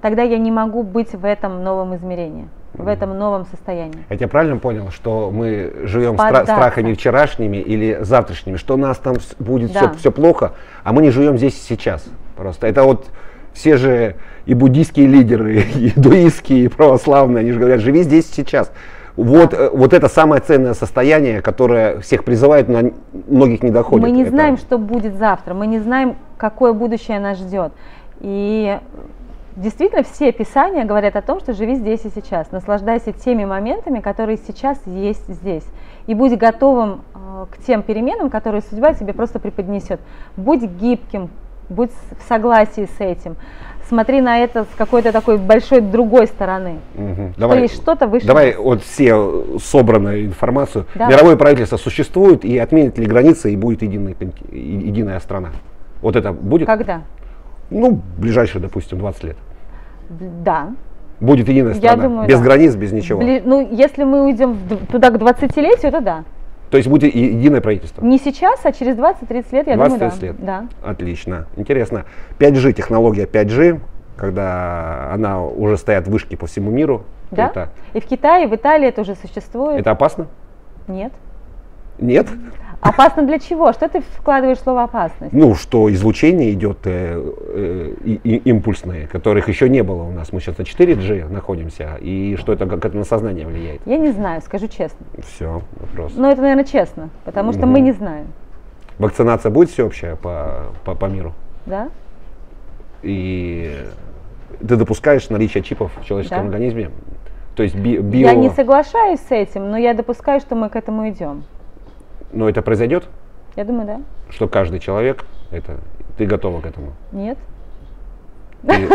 тогда я не могу быть в этом новом измерении, в этом новом состоянии. Я тебя правильно понял, что мы живем стра- страхами вчерашними или завтрашними, что у нас там будет Да. все, плохо, а мы не живем здесь и сейчас. Просто это вот все же и буддийские лидеры, и индуистские, и православные, они же говорят, живи здесь сейчас. Вот, э, вот это самое ценное состояние, которое всех призывает, но многих не доходит. Мы не Это- знаем, что будет завтра, мы не знаем, какое будущее нас ждет. И действительно все писания говорят о том, что живи здесь и сейчас, наслаждайся теми моментами, которые сейчас есть здесь. И будь готовым э, к тем переменам, которые судьба тебе просто преподнесет. Будь гибким, будь в согласии с этим. Смотри на это с какой-то такой большой другой стороны. Мгм. Что есть что-то выше Давай вот все собранную информацию. Давай. Мировое правительство существует и отменит ли границы и будет и- единая страна. Вот это будет? Когда? Ну, ближайшие, допустим, 20 лет. Да. Будет единая Я страна. думаю, без да. границ, без ничего. Бли- Ну, если мы уйдем туда к 20-летию, то да. То есть будет единое правительство. Не сейчас, а через 20-30 лет, я думаю, 20-30 да. лет. Да. Отлично. Интересно. 5G, технология 5G, когда она уже стоят вышки по всему миру. Да? Это, И в Китае, и в Италии это уже существует. это опасно? Нет. Нет? Опасно для чего? Что ты вкладываешь в слово опасность? Ну, что излучение идет э, э, и- импульсное, которых еще не было у нас. Мы сейчас на 4G находимся, и что это как это на сознание влияет. Я не знаю, скажу честно. Все, вопрос. Но это, наверное, честно, потому что мы Мгм. не знаем. Вакцинация будет всеобщая по, по, по миру? Да? И ты допускаешь наличие чипов в человеческом Да. организме? То есть би- био... Я не соглашаюсь с этим, но я допускаю, что мы к этому идем. Но это произойдет? Я думаю, да? Что каждый человек, это ты готова к этому? Нет? Ты-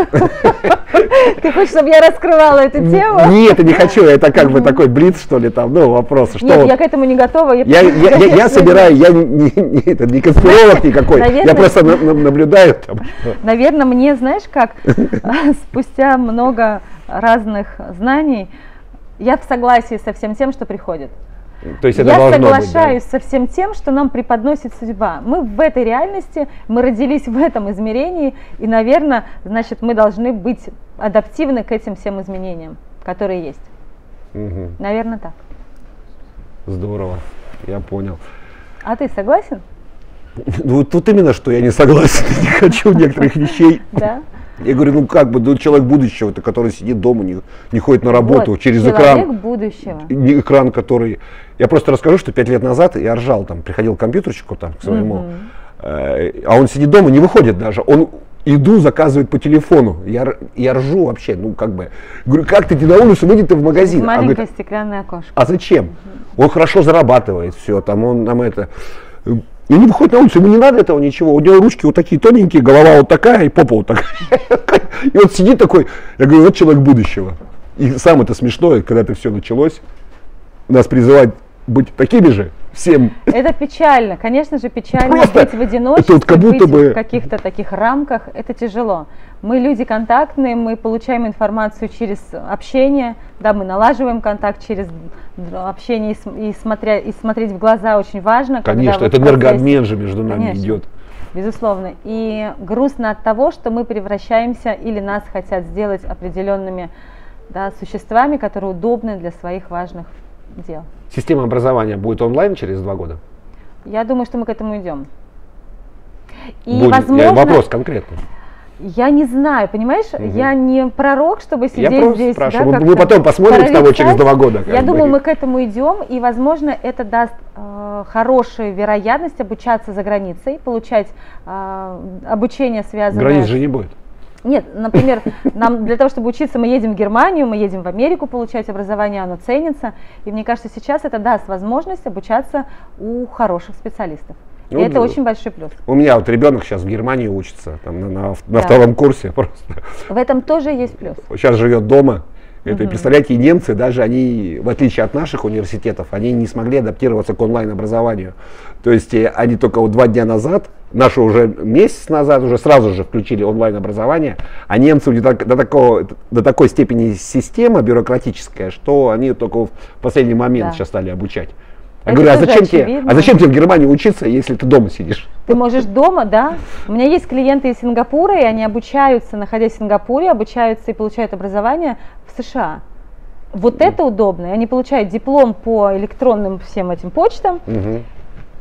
хочешь, чтобы я раскрывала эту тему? Нет, я не хочу, это как бы такой блиц, что ли, там, ну, вопросы. Что Нет, вот- я к этому не готова. Я, я, я, я собираю, я не, это не конспиролог никакой, я наверное- просто на- на- наблюдаю. Там, Наверное, мне, знаешь, как спустя много разных знаний, я в согласии со всем тем, что приходит. То есть это я должно соглашаюсь со всем тем, что нам преподносит судьба. Мы в этой реальности, мы родились в этом измерении, и, наверное, значит, мы должны быть адаптивны к этим всем изменениям, которые есть. быть. да. Мгм. Наверное, так. Здорово, я понял. А ты согласен? Ну, вот тут именно, что я не согласен, не хочу некоторых вещей. Да? Я говорю, ну как бы, ну, человек будущего, который сидит дома, не, не ходит на работу, Вот, через человек экран. будущего. не экран, который... Я просто расскажу, что пять лет назад я ржал, там, приходил к компьютерщику там, к своему, э, а он сидит дома, не выходит даже. Он еду заказывает по телефону. Я, я ржу вообще, ну как бы. Говорю, как ты, ты на улицу выйди ты в магазин? А, Маленькое говорит, стеклянное окошко. а зачем? Он хорошо зарабатывает, все, там он нам это... И не выходит на улицу, ему не надо этого ничего. У него ручки вот такие тоненькие, голова вот такая и попа вот такая. И он сидит такой, я говорю, вот человек будущего. И самое это смешное, когда это все началось, нас призывать быть такими же всем. Это печально, конечно же, печально Просто быть в одиночестве, вот как будто быть бы- в каких-то таких рамках, это тяжело. Мы люди контактные, мы получаем информацию через общение, да, мы налаживаем контакт через общение и, и смотря, и смотреть в глаза очень важно. Конечно, вот это процессе- энергообмен же между нами Конечно. идет. Безусловно. И грустно от того, что мы превращаемся или нас хотят сделать определенными да, существами, которые удобны для своих важных дел. Система образования будет онлайн через два года? Я думаю, что мы к этому идем. И, Будет. Я- возможно, Вопрос конкретный. я не знаю, понимаешь, Мгм. я не пророк, чтобы сидеть просто здесь. спрашиваю. да, Мы потом посмотрим с тобой через прорицать. два года, Я бы. думаю, мы к этому идем, и, возможно, это даст э, хорошую вероятность обучаться за границей, получать э, обучение, связанное Границ же не будет. Нет, например, нам для того, чтобы учиться, мы едем в Германию, мы едем в Америку получать образование, оно ценится. И мне кажется, сейчас это даст возможность обучаться у хороших специалистов. И это очень большой плюс. У меня вот ребенок сейчас в Германии учится, там на, на, на да. втором курсе просто. В этом тоже есть плюс. Сейчас живет дома. Это, угу. представляете, немцы даже они, в отличие от наших университетов, они не смогли адаптироваться к онлайн-образованию. То есть э, они только вот два дня назад, наши уже месяц назад, уже сразу же включили онлайн-образование, а немцы до, до, такого, до такой степени система бюрократическая, что они только в последний момент да. сейчас стали обучать. Я говорю, а зачем, тебе, а зачем тебе в Германии учиться, если ты дома сидишь? Ты можешь дома, да. У меня есть клиенты из Сингапура, и они обучаются, находясь в Сингапуре, обучаются и получают образование в США. Вот mm. это удобно. И они получают диплом по электронным всем этим почтам, mm-hmm.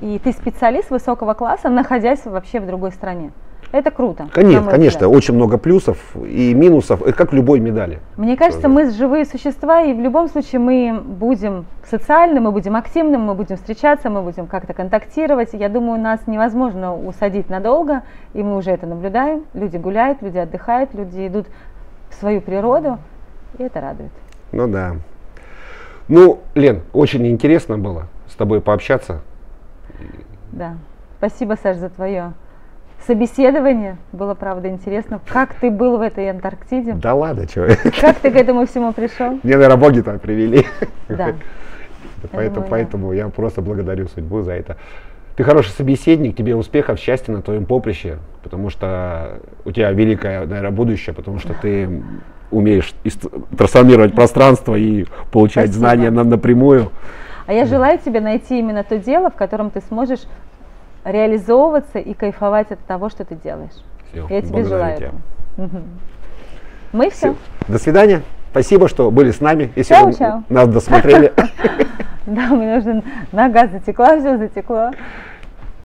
и ты специалист высокого класса, находясь вообще в другой стране. Это круто. Конечно, конечно, взгляд. очень много плюсов и минусов, это как любой медали. Мне кажется, мы живые существа, и в любом случае мы будем социальны, мы будем активны, мы будем встречаться, мы будем как-то контактировать. Я думаю, нас невозможно усадить надолго, и мы уже это наблюдаем. Люди гуляют, люди отдыхают, люди идут в свою природу, и это радует. Ну да. Ну, Лен, очень интересно было с тобой пообщаться. Да. Спасибо, Саш, за твое собеседование. Было, правда, интересно. Как ты был в этой Антарктиде? Да ладно, чего. Как ты к этому всему пришел? Мне, наверное, боги там привели. Да. Поэтому, поэтому я просто благодарю судьбу за это. Ты хороший собеседник, тебе успехов, счастья на твоем поприще, потому что у тебя великое, наверное, будущее, потому что ты умеешь трансформировать пространство и получать Спасибо. знания на, напрямую. А я желаю тебе найти именно то дело, в котором ты сможешь реализовываться и кайфовать от того, что ты делаешь. Все, Я тебе желаю тебя. Мы все. все. До свидания. Спасибо, что были с нами. Если чао, чао. нас досмотрели. Да, мне нужно нога затекла, все затекло.